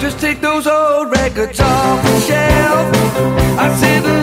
Just take those old records off the shelf. I said.